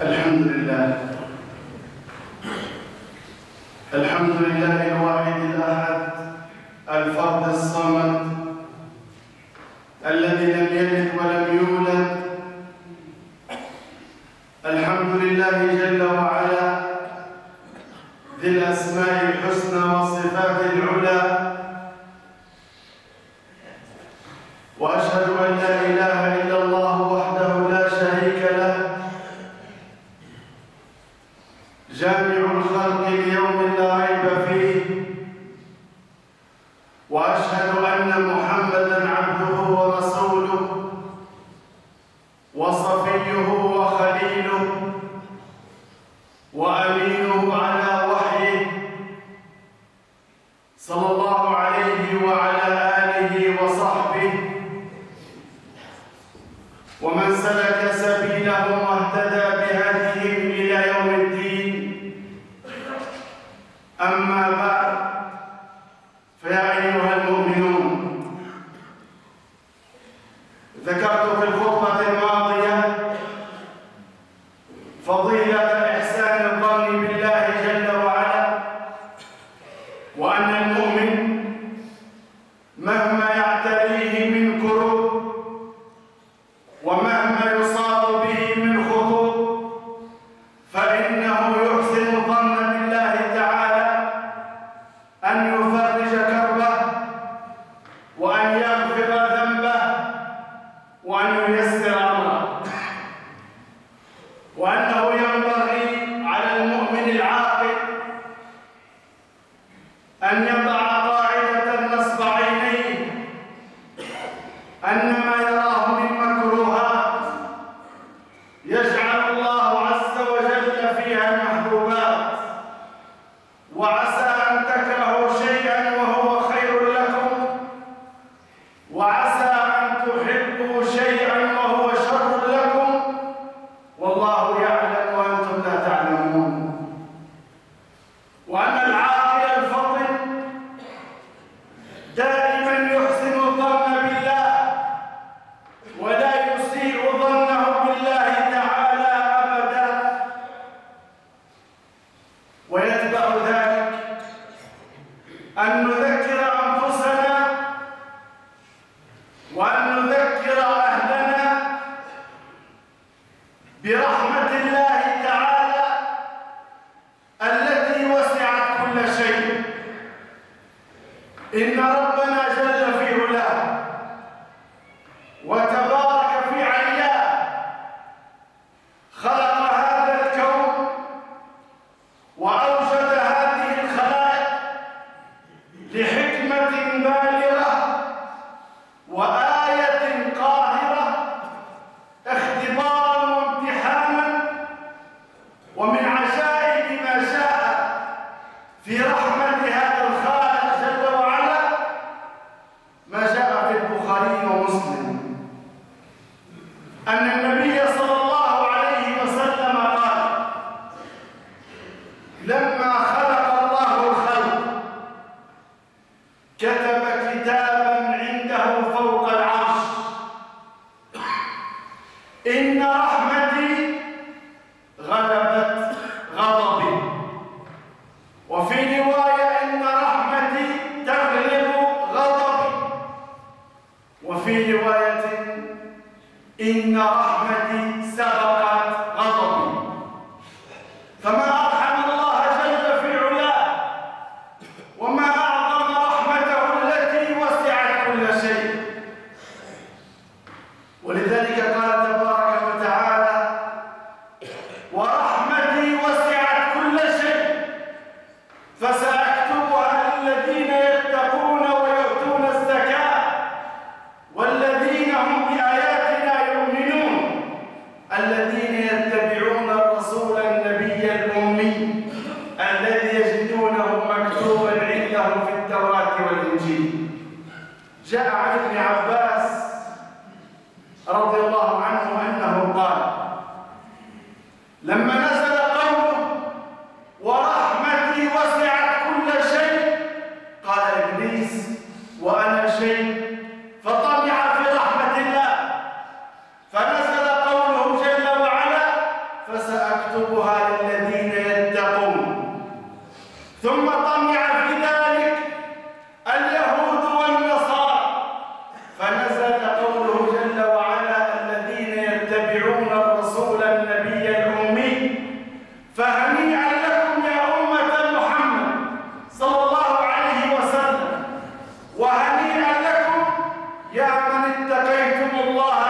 الحمد لله. الحمد لله الواحد الأحد الفرد الصمد Hallelujah. إن رحمتي سبقت جاء عن ابن عباس رضي الله عنه أنه قال لما نزل من اتقيتم الله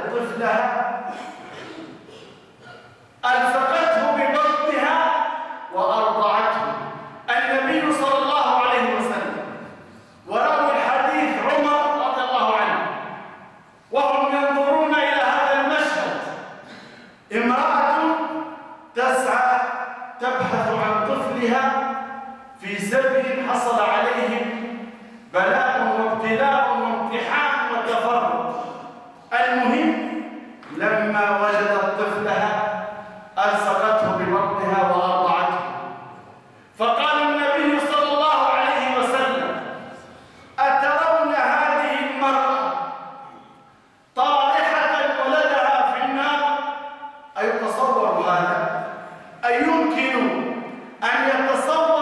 طفلها ألصقته ببطنها وأرضعته النبي صلى الله عليه وسلم وراوي الحديث عمر رضي الله عنه وهم ينظرون إلى هذا المشهد امرأة تسعى تبحث عن طفلها في سبي حصل عليهم بلاء وابتلاء وامتحان وتفرد المهم لما وجدت طفلها ألصقته ببطنها وأرضعته فقال النبي صلى الله عليه وسلم أترون هذه المرأة طارحة ولدها في النار أيتصور هذا؟ أي يمكن أن يتصور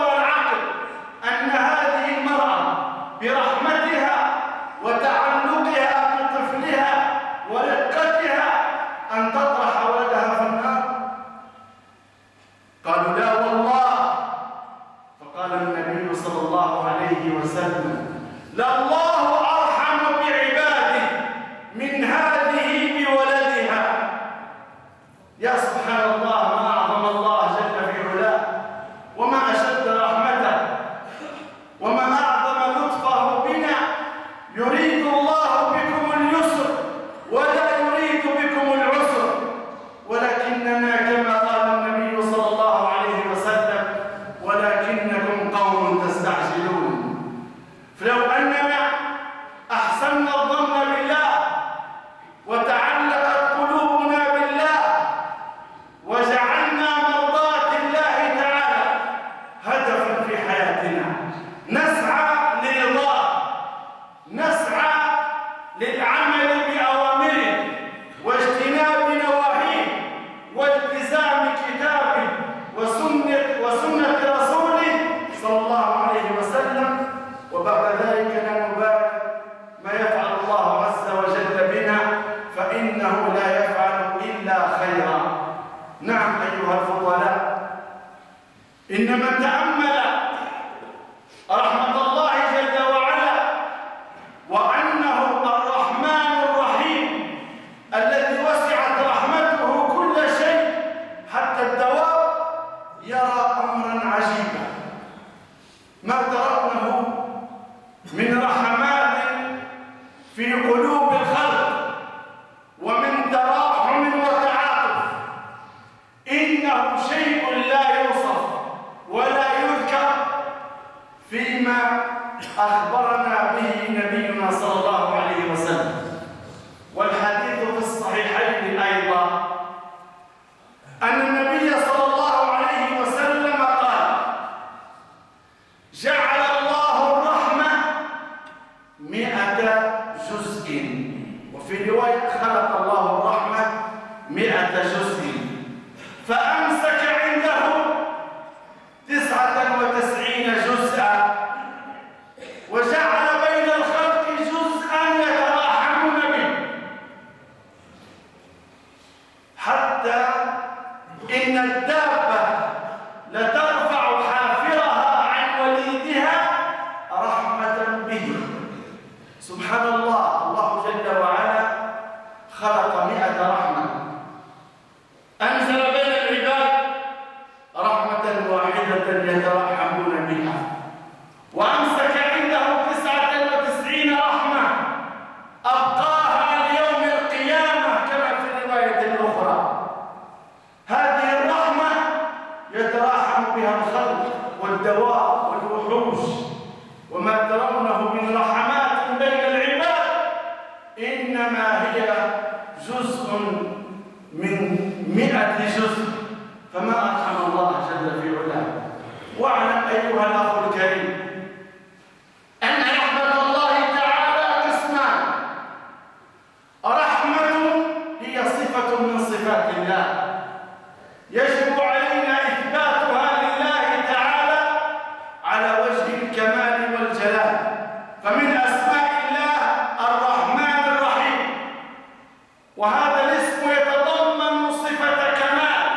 وهذا الاسم يتضمن صفة كمال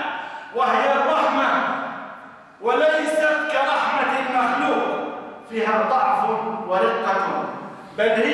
وهي الرحمة وليست كرحمة المخلوق فيها ضعف ورقة بل هي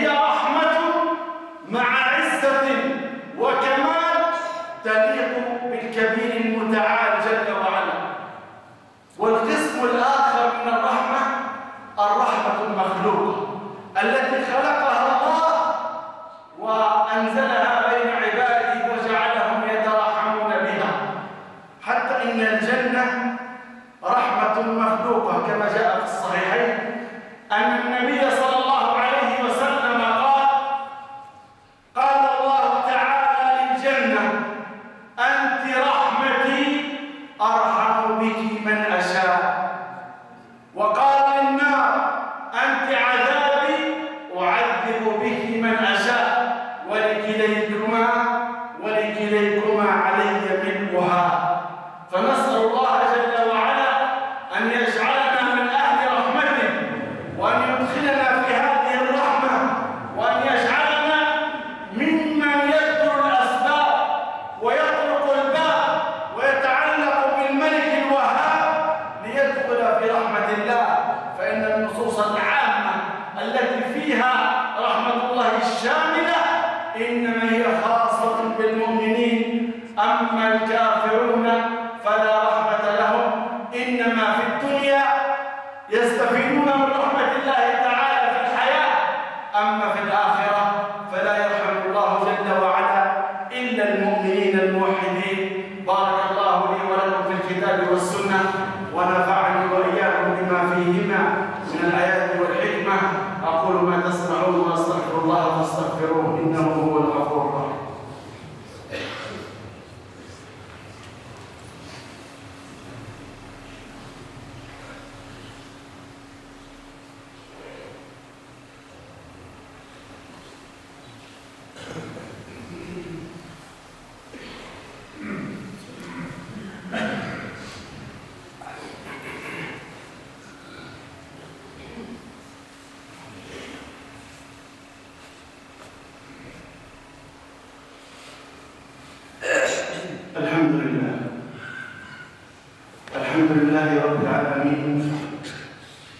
العالمين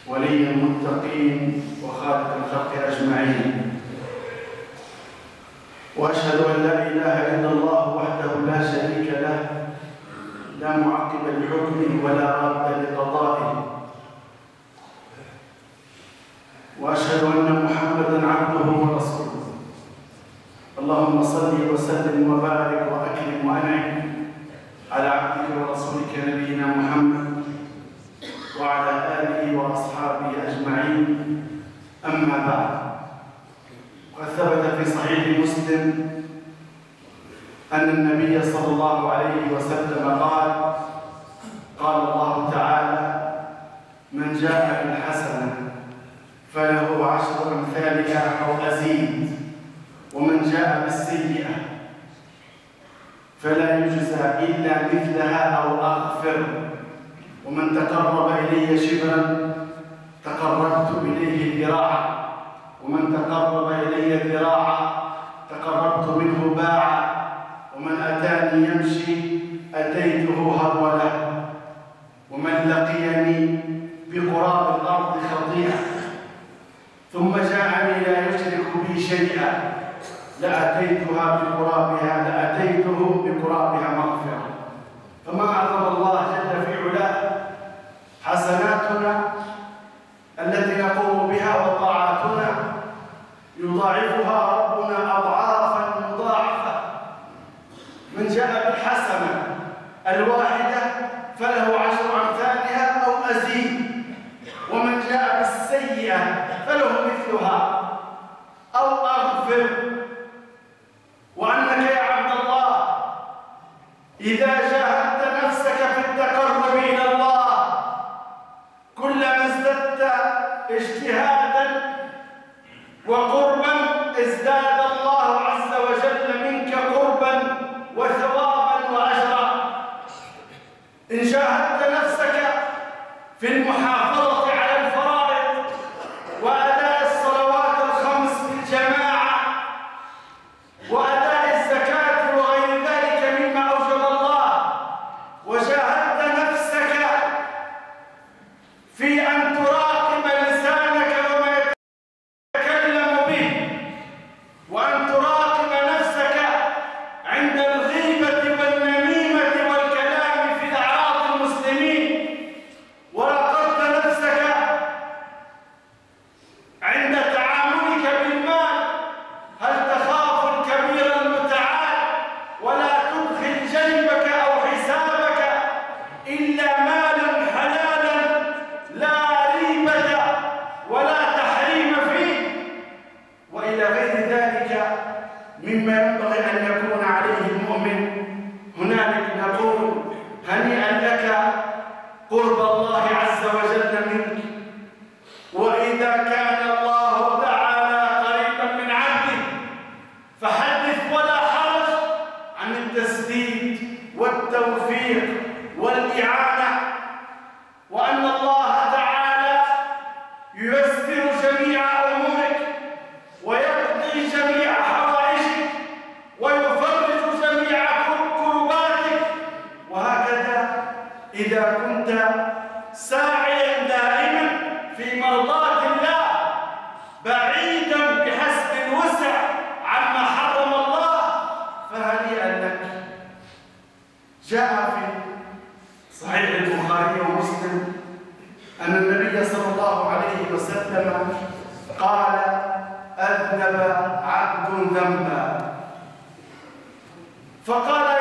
ولي المتقين وخالق الخلق أجمعين. وأشهد أن لا إله إلا الله وحده لا شريك له. لا معقب لحكمه ولا راد لقضائه. وأشهد أن محمدا عبده ورسوله. اللهم صل وسلم أما بعد وقد ثبت في صحيح مسلم أن النبي صلى الله عليه وسلم قال قال الله تعالى من جاء بالحسنة فله عشر أمثالها أو أزيد ومن جاء بالسيئة فلا يجزى إلا مثلها أو أغفر ومن تقرب إلي شبرا تقربت إليه ذراعا. ومن تقرب إلي ذراعا تقربت منه باعا. ومن أتاني يمشي أتيته هرولا ومن لقيني بقراب الأرض خطيئة ثم جاءني لا يشرك بي شيئا. لأتيتها بقرابها لأتيته بقرابها مغفرة. فما أعظم الله جل في علاه؟ حسناتنا التي نقوم بها وطاعاتنا يضاعفها ربنا أضعافا مضاعفة. من جاء بالحسنة الواحدة فله عشر أمثالها أو أزيد. ومن جاء بالسيئة فله مثلها أو أغفر. وأنك يا عبد الله إذا جاء اجتهادا وقربا إذا كنت ساعيا دائما في مرضاة الله بعيدا بحسب الوسع عما حرم الله فهنيئا لك جاء في صحيح البخاري ومسلم أن النبي صلى الله عليه وسلم قال أذنب عبد ذنبا. فقال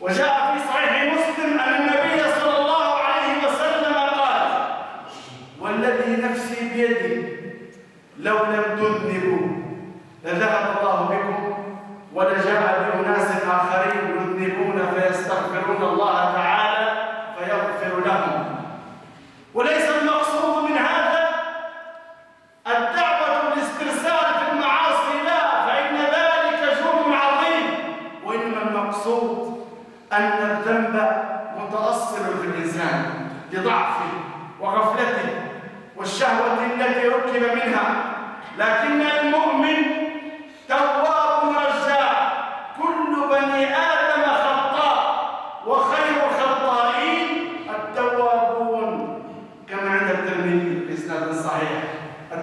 وجاء في صحيح مسلم أن النبي صلى الله عليه وسلم قال والذي نفسي بيدي لو لم تذنبوا لذهب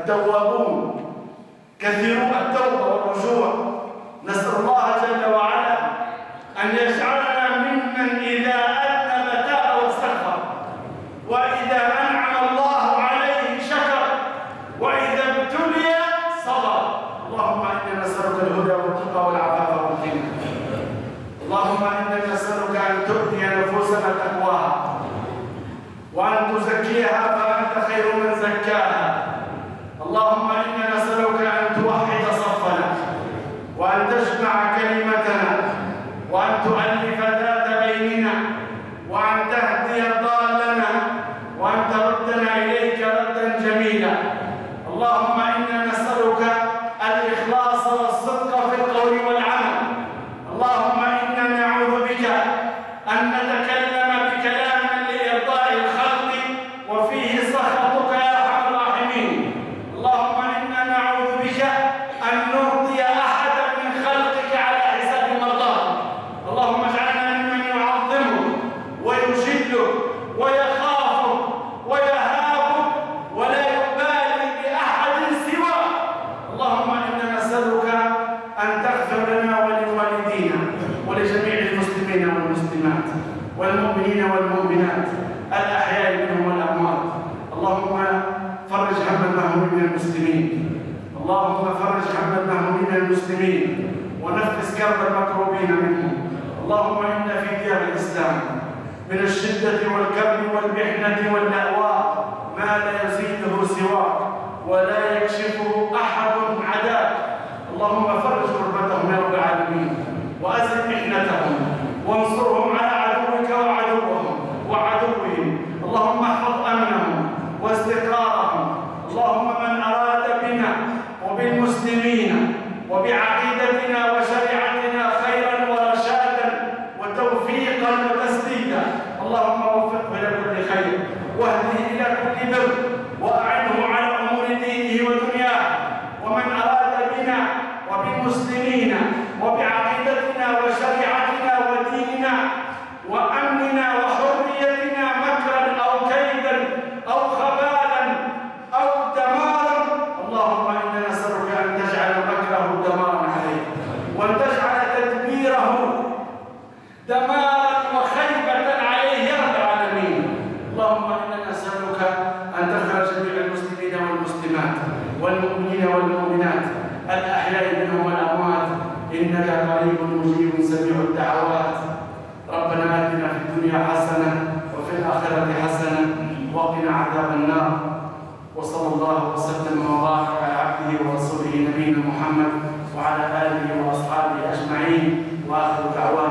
التوابون. كثيرو التوبة والرجوع. نسأل الله جل وعلا أن يجعلنا ممن إذا أذنب تاب واستغفر. وإذا أنعم الله عليه شكر. وإذا ابتلي صبر. اللهم إنا نسألك الهدى والتقى والعفاف والغنى. اللهم إنا نسألك أن تؤتي نفوسنا تقواها. وأن تزكيها فأنت خير من زكاها. اللهم إنا نسألك أن توحد صفنا وأن تجمع كلمتنا وأن تؤلف ذات بيننا وأن تهدي ضالنا وأن تردنا إليك ردا جميلا. اللهم إنا نسألك الإخلاص والصدق في القول والعمل اللهم إنا نعوذ بك أن نتكلم بكلام لإرضاء الخلق وفيه سخطك يا أرحم الراحمين اللهم إنا نعوذ بك أن نرضي أحدا من خلقك على حساب مرضاك اللهم اجعلنا ممن يعظمك ويجلك ويخافك ويهابك ولا يبالي بأحد سواك اللهم إنا نسألك أن تغفر لنا ولوالدينا ولجميع المسلمين والمسلمات والمؤمنين والمؤمنات الأحياء منهم والأموات اللهم فرج هم المهمومين من المسلمين. اللهم فرج هم المهمومين المسلمين ونفس كرب المكروبين منهم. اللهم إن في ديار الإسلام من الشدة والكرب والمحنة واللأواء ما لا يزيده سواك ولا يكشفه أحد عداك. اللهم فرج كربتهم يا رب العالمين وأزل محنتهم وانصرهم على عدوك وعدوهم وعدوهم. اللهم احفظ muslimin أجمعين وآخر دعوانا